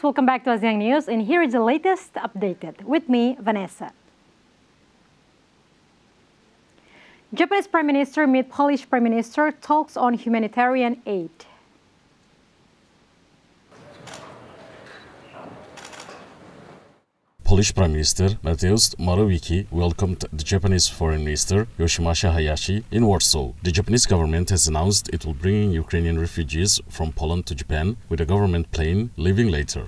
folks, welcome back to ASEAN News and here is the latest updated with me, Vanessa. Japanese Prime Minister meet Polish Prime Minister talks on humanitarian aid. Polish Prime Minister Mateusz Morawiecki welcomed the Japanese Foreign Minister Yoshimasa Hayashi in Warsaw. The Japanese government has announced it will bring in Ukrainian refugees from Poland to Japan with a government plane leaving later.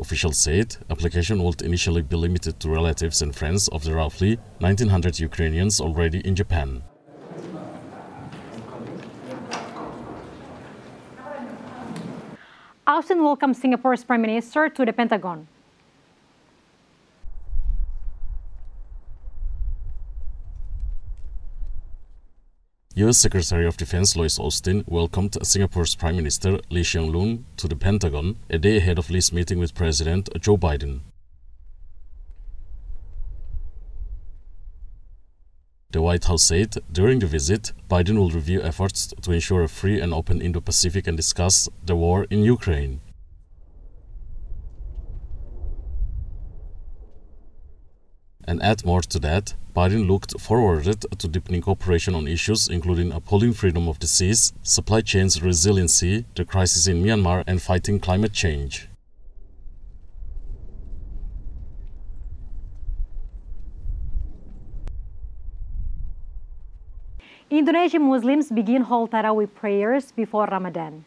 Officials said application would initially be limited to relatives and friends of the roughly 1900 Ukrainians already in Japan. Austin welcomes Singapore's Prime Minister to the Pentagon. U.S. Secretary of Defense Lloyd Austin welcomed Singapore's Prime Minister Lee Hsien Loong to the Pentagon a day ahead of Lee's meeting with President Joe Biden. The White House said during the visit, Biden will review efforts to ensure a free and open Indo-Pacific and discuss the war in Ukraine. And add more to that, Biden looked forward to deepening cooperation on issues including upholding freedom of the seas, supply chains resiliency, the crisis in Myanmar, and fighting climate change. Indonesian Muslims begin hold Tarawih prayers before Ramadan.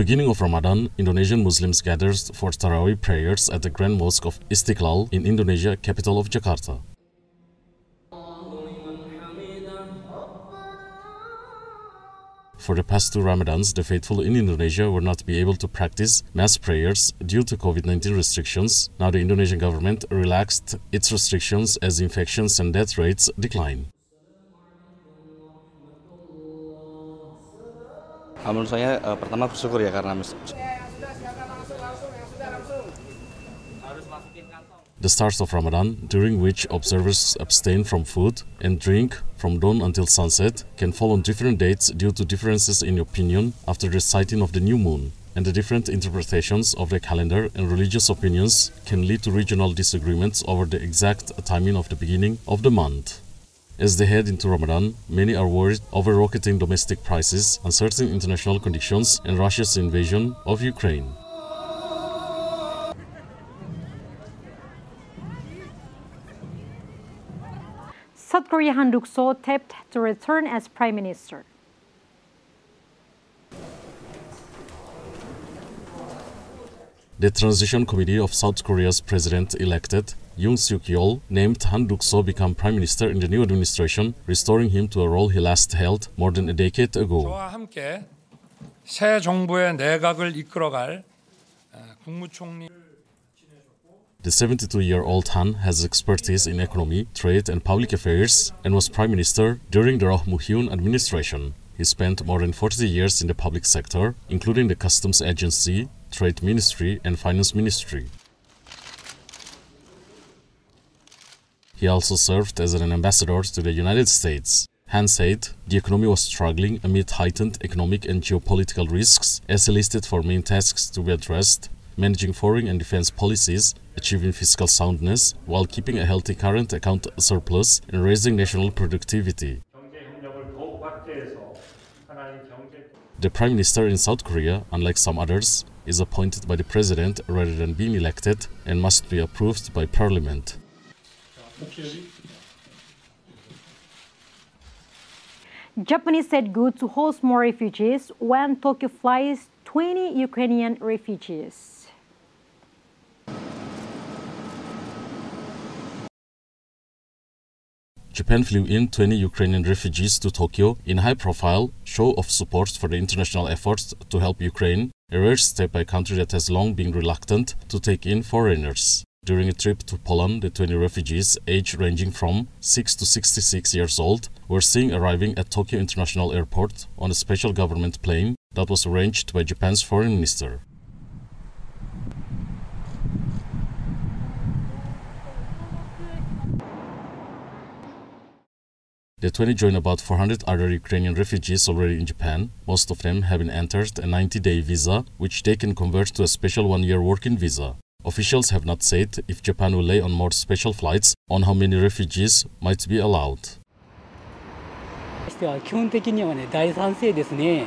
Beginning of Ramadan, Indonesian Muslims gathered for Tarawih prayers at the Grand Mosque of Istiqlal in Indonesia, capital of Jakarta. For the past two Ramadans, the faithful in Indonesia were not be able to practice mass prayers due to COVID-19 restrictions. Now the Indonesian government relaxed its restrictions as infections and death rates decline. Menurut saya uh, pertama bersyukur ya karena The start of Ramadan, during which observers abstain from food and drink from dawn until sunset, can fall on different dates due to differences in opinion after the sighting of the new moon, and the different interpretations of the calendar and religious opinions can lead to regional disagreements over the exact timing of the beginning of the month. As they head into Ramadan, many are worried over rocketing domestic prices, uncertain international conditions, and Russia's invasion of Ukraine. South Korea Han Duck-soo tapped to return as prime minister. The Transition Committee of South Korea's president-elected Yoon Suk-yeol named Han Duck-soo become prime minister in the new administration, restoring him to a role he last held more than a decade ago. 새 정부의 내각을 이끌어갈 국무총리 the 72 year old Han has expertise in economy, trade, and public affairs and was prime minister during the Roh Moo Hyun administration. He spent more than 40 years in the public sector, including the Customs Agency, Trade Ministry, and Finance Ministry. He also served as an ambassador to the United States. Han said the economy was struggling amid heightened economic and geopolitical risks as he listed four main tasks to be addressed managing foreign and defense policies, achieving fiscal soundness while keeping a healthy current account surplus and raising national productivity. The Prime Minister in South Korea, unlike some others, is appointed by the President rather than being elected and must be approved by Parliament. Japanese said good to host more refugees when Tokyo flies 20 Ukrainian refugees. Japan flew in 20 Ukrainian refugees to Tokyo in high-profile show of support for the international efforts to help Ukraine, a rare step by a country that has long been reluctant to take in foreigners. During a trip to Poland, the 20 refugees, age ranging from 6 to 66 years old, were seen arriving at Tokyo International Airport on a special government plane that was arranged by Japan's foreign minister. The 20 join about 400 other Ukrainian refugees already in Japan, most of them having entered a 90-day visa, which they can convert to a special one-year working visa. Officials have not said if Japan will lay on more special flights on how many refugees might be allowed. しては基本的にはね大賛成ですね。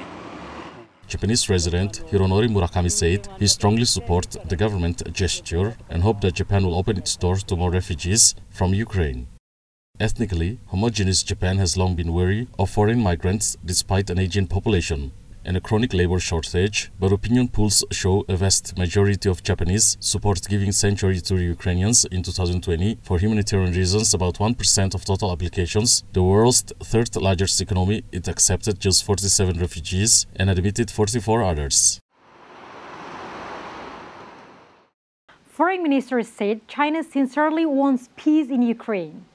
Japanese resident Hironori Murakami said he strongly supports the government gesture and hope that Japan will open its doors to more refugees from Ukraine. Ethnically, homogeneous Japan has long been wary of foreign migrants despite an aging population and a chronic labor shortage, but opinion polls show a vast majority of Japanese support giving sanctuary to Ukrainians in 2020 for humanitarian reasons about 1% of total applications. The world's third largest economy, it accepted just 47 refugees and admitted 44 others. Foreign Minister said China sincerely wants peace in Ukraine.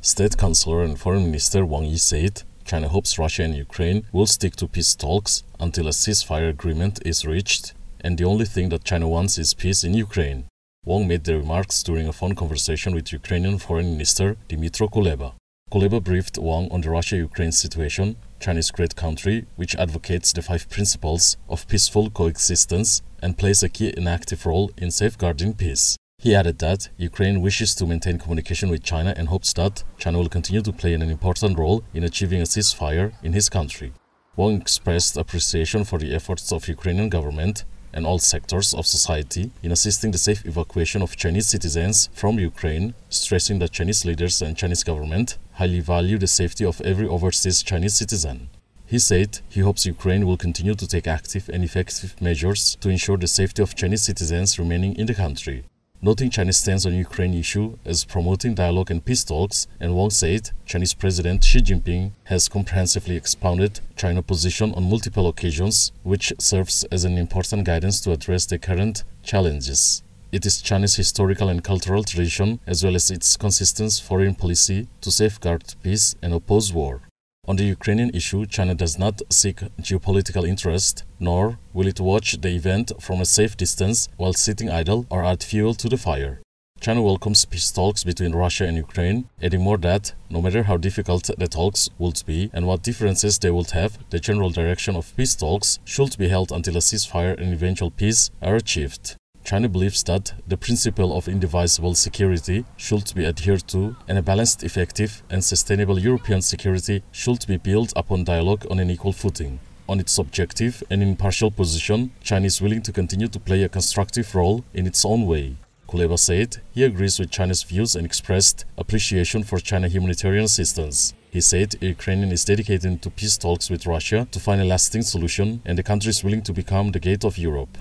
State Councilor and Foreign Minister Wang Yi said China hopes Russia and Ukraine will stick to peace talks until a ceasefire agreement is reached, and the only thing that China wants is peace in Ukraine. Wang made the remarks during a phone conversation with Ukrainian Foreign Minister Dmytro Kuleba. Kuleba briefed Wang on the Russia-Ukraine situation, China's great country, which advocates the five principles of peaceful coexistence and plays a key and active role in safeguarding peace. He added that Ukraine wishes to maintain communication with China and hopes that China will continue to play an important role in achieving a ceasefire in his country. Wang expressed appreciation for the efforts of Ukrainian government and all sectors of society in assisting the safe evacuation of Chinese citizens from Ukraine, stressing that Chinese leaders and Chinese government highly value the safety of every overseas Chinese citizen. He said he hopes Ukraine will continue to take active and effective measures to ensure the safety of Chinese citizens remaining in the country. Noting China's stance on Ukraine issue as promoting dialogue and peace talks, and Wang said Chinese President Xi Jinping has comprehensively expounded China's position on multiple occasions, which serves as an important guidance to address the current challenges. It is China's historical and cultural tradition, as well as its consistent foreign policy, to safeguard peace and oppose war. On the Ukrainian issue, China does not seek geopolitical interest, nor will it watch the event from a safe distance while sitting idle or add fuel to the fire. China welcomes peace talks between Russia and Ukraine, adding more that, no matter how difficult the talks would be and what differences they would have, the general direction of peace talks should be held until a ceasefire and eventual peace are achieved. China believes that the principle of indivisible security should be adhered to and a balanced, effective and sustainable European security should be built upon dialogue on an equal footing. On its objective and impartial position, China is willing to continue to play a constructive role in its own way. Kuleba said he agrees with China's views and expressed appreciation for China humanitarian assistance. He said Ukraine is dedicated to peace talks with Russia to find a lasting solution and the country is willing to become the gate of Europe.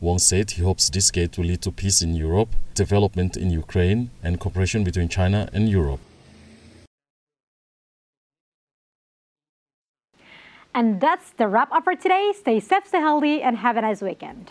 Wang said he hopes this gate will lead to peace in Europe, development in Ukraine, and cooperation between China and Europe. And that's the wrap up for today. Stay safe, stay healthy, and have a nice weekend.